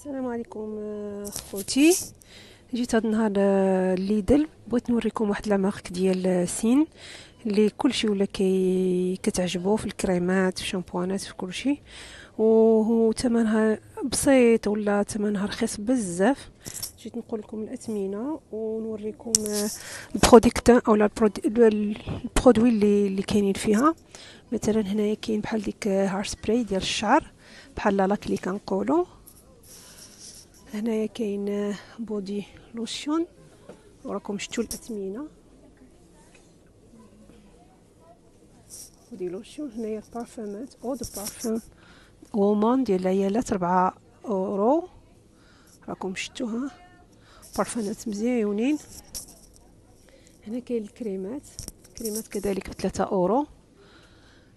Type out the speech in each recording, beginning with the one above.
السلام عليكم آه، خوتي. جيت هاد النهار آه، Lidl. بغيت نوريكم واحد la marque ديال آه، Cien اللي كلشي ولا كي كتعجبو في الكريمات في الشامبوانات في كلشي. وهو ثمنها بسيط ولا ثمنها رخيص بزاف. جيت نقول لكم الأثمنة ونوريكم ال product أو ال produit اللي اللي كاينين فيها. مثلا هنايا كاين بحال ديك hair spray ديال الشعر بحال laque اللي كنقولوا هنايا كاين body lotion وراكم شفتوا الأثمنة. body lotion هنايا البارفومات eau de parfum. woman ديال العيالات ربعة أورو. راكم شفتوها. بارفانات مزيونين. هنا كاين الكريمات. الكريمات كذلك بثلاثة أورو.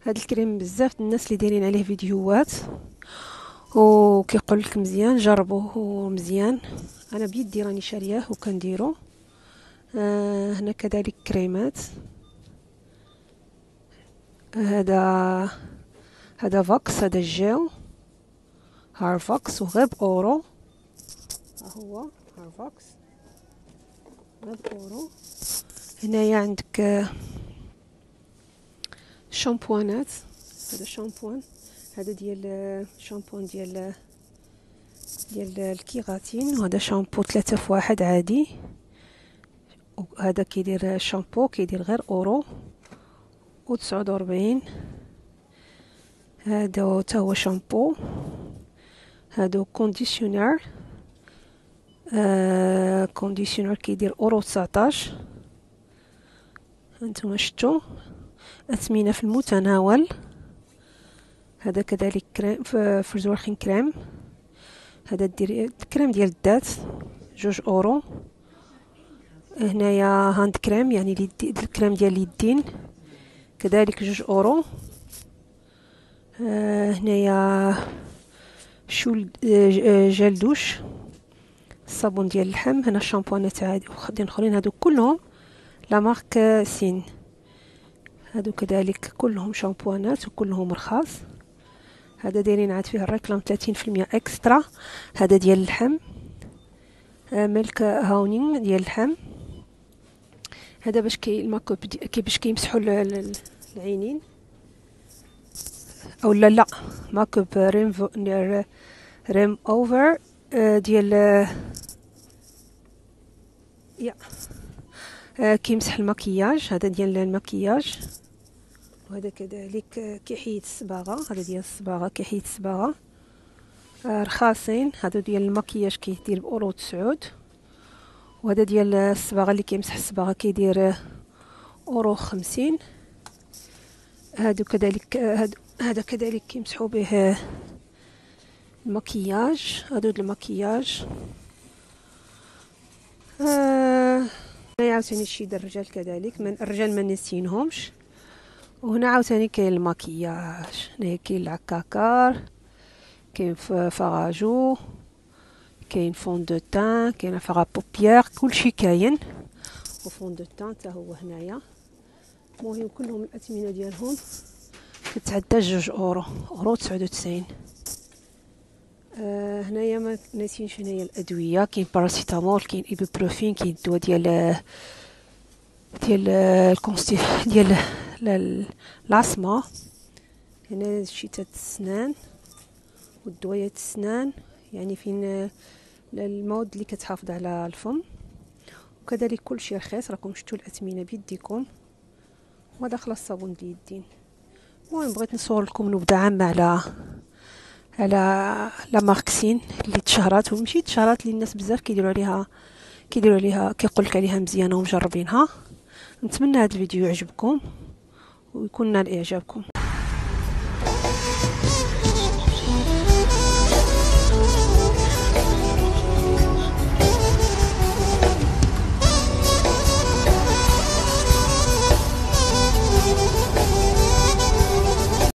هاد الكريم بزاف الناس اللي دايرين عليه فيديوهات. وكيقول لك مزيان جربوه مزيان. أنا بيدي راني شارياه وكنديرو. آه هنا كذلك كريمات. هذا هذا فاكس هذا الجاو haarwax وغير أورو. ها هو haarwax غير أورو. هنايا عندك شامبوانات. هذا شامبوان. هذا ديال شامبون ديال ديال ال kératine. وهذا شامبو ثلاثة في واحد عادي. وهذا كيدير شامبو كيدير غير أورو. و تسعود وربعين هذا تا هو شامبو. هادو conditioner آه conditioner كيدير أورو تسعطاش. هانتوما شتو أثمنة في المتناول. هذا كذلك كريم verzorgende crème. هذا دير الكريم ديال الذات جوج أورو. هنايا handcrème يعني الكريم ديال اليدين. كذلك جوج أورو. آه هنايا شول آه جل دوش. الصابون ديال اللحم. هنا الشامبوانات عادي وخدين أخرين. هادو كلهم لا مارك سين. هادو كذلك كلهم شامبوانات وكلهم رخاص. هذا دايرين عاد فيه الريكلام 30% إكسترا. هذا ديال اللحم. آه ملك هاونين ديال اللحم. هذا باش كي الماكوب كي باش كيمسحوا العينين. أو لا لا. ماكوب ريم ريم أوفر. آه ديال يا. آه كيمسح المكياج. هذا ديال المكياج. وهذا كذلك كيحيد الصباغة هذا ديال الصباغة كيحيد الصباغة. آه رخاصين هذا ديال المكياج كيدير بأورو تسعود. وهذا ديال الصباغة اللي كيمسح الصباغة كيدير أورو خمسين. هادو كذلك هادو هذا كذلك كيمسحوا به المكياج هادو المكياج. آه عاوتاني شي الرجال كذلك من الرجال ما نسينهمش. وهنا عاوتاني كاين المكياج هنا كاين العكاكار كاين fard à joues كاين fond de teint كاين fard à paupières كلشي كاين. و fond de teint حتى هو هنايا. المهم كلهم الأثمنة ديالهم كتعدى جوج أورو أورو تسعود وتسعين. آه هنايا ما ناسينش هنايا الأدوية كاين باراسيتامول كاين ايبوبروفين كاين الدواء ديال ديال الكونستي ديال العصمة. هنا شيتات السنان والدويات السنان يعني فين المواد اللي كتحافظ على الفم. وكذلك كل شيء رخيص راكم شفتوا الأثمنة بيديكم. وهذا خلاص الصابون ديال اليدين المهم بغيت نصور لكم نبذه عامه على على لا ماركسين اللي تشهرات. ومشي تشهرات اللي الناس بزاف كيديروا عليها كيديروا عليها كيقول لك عليها مزيانه ومجربينها. نتمنى هذا الفيديو يعجبكم. ويكون نال إعجابكم.